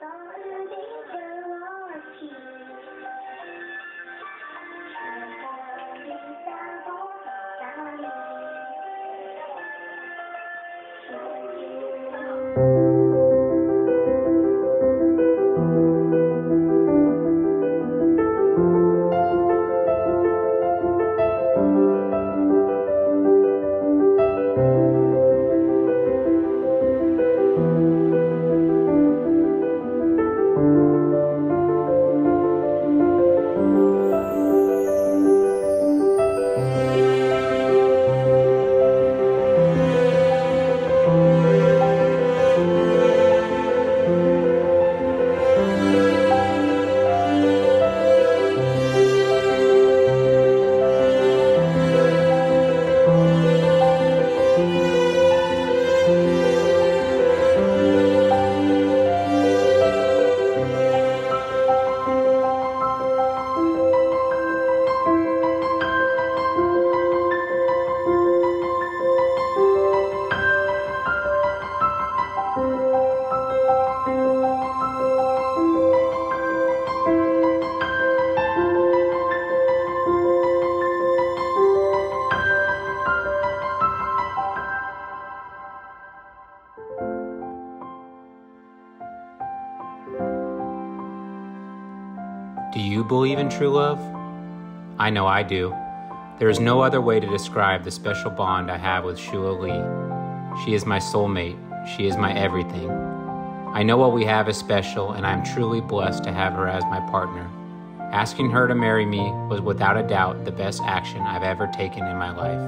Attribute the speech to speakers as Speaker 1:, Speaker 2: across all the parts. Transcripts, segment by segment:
Speaker 1: Do you believe in true love? I know I do. There is no other way to describe the special bond I have with Shoua Lee. She is my soulmate. She is my everything. I know what we have is special, and I am truly blessed to have her as my partner. Asking her to marry me was without a doubt the best action I've ever taken in my life.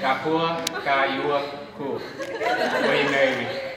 Speaker 1: Kapua, Kayua, Ku. Will you marry me?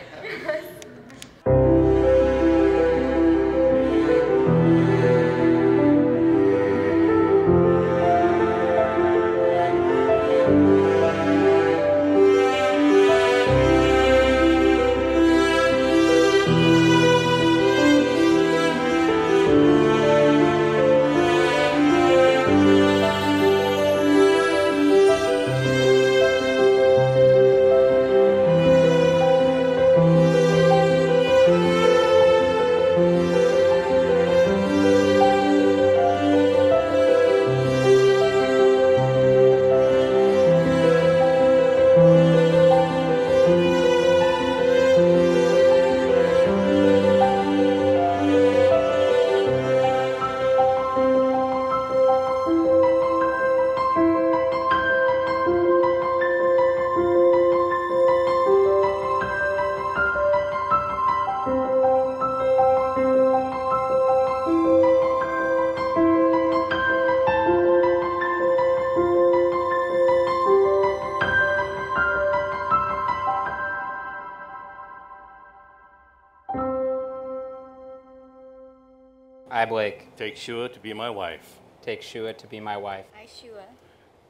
Speaker 1: I, Blake,
Speaker 2: Take Shoua to be my wife.
Speaker 1: take Shoua to be my wife,
Speaker 3: I, Shoua,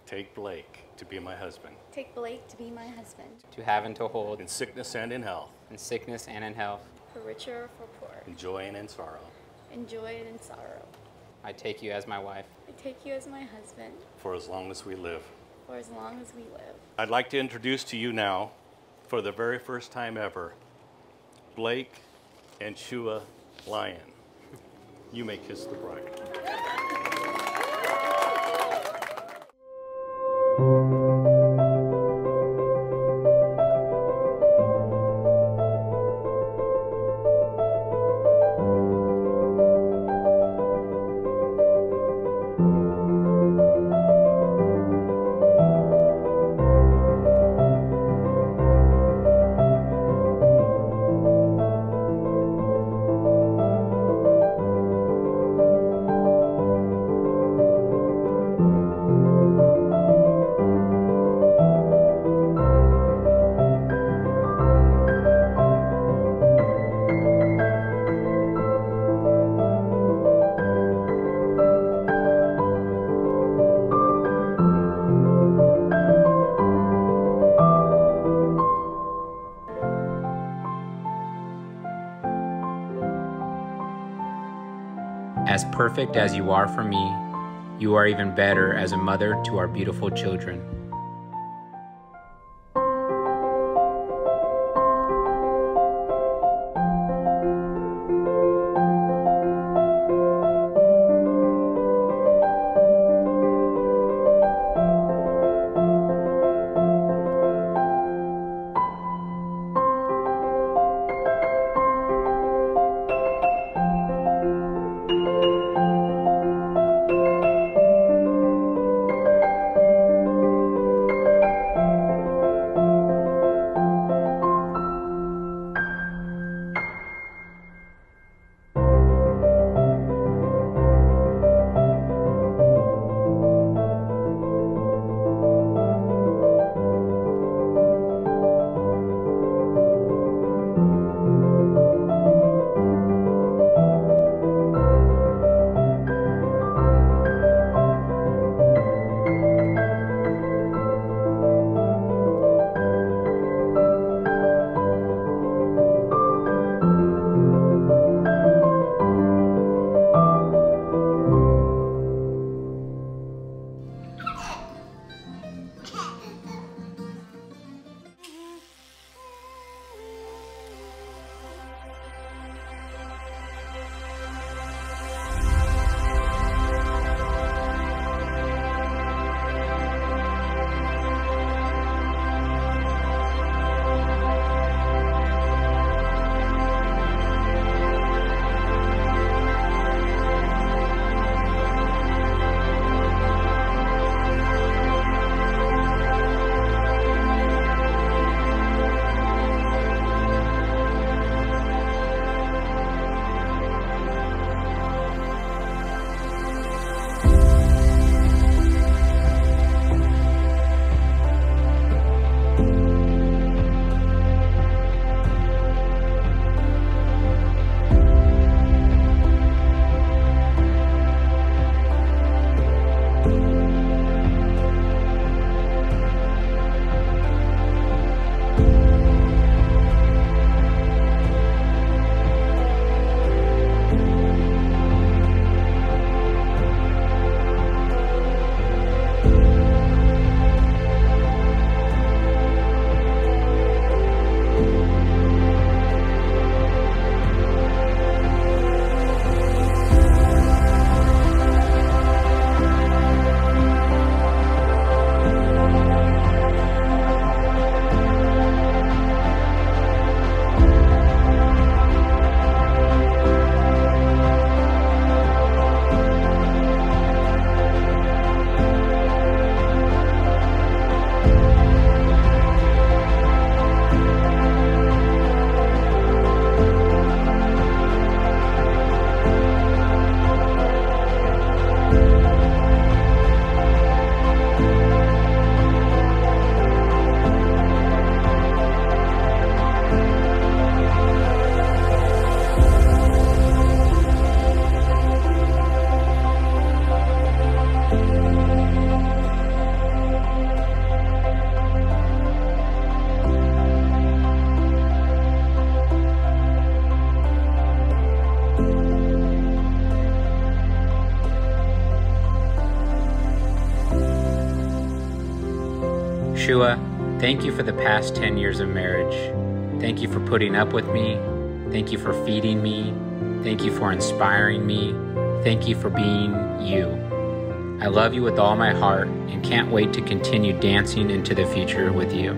Speaker 2: Take Blake to be my husband.
Speaker 3: take Blake to be my husband,
Speaker 1: to have and to hold,
Speaker 2: In sickness and in health,
Speaker 1: in sickness and in health.
Speaker 3: for richer or for poor,
Speaker 2: in joy and in sorrow.
Speaker 3: in joy and in sorrow.
Speaker 1: I take you as my wife.
Speaker 3: I take you as my husband
Speaker 2: For as long as we live.
Speaker 3: for as long as we live.
Speaker 2: I'd like to introduce to you now, for the very first time ever, Blake and Shoua Lyon. You may kiss the bride.
Speaker 1: As perfect as you are for me, you are even better as a mother to our beautiful children. Shoua, thank you for the past 10 years of marriage. Thank you for putting up with me. Thank you for feeding me. Thank you for inspiring me. Thank you for being you. I love you with all my heart and can't wait to continue dancing into the future with you.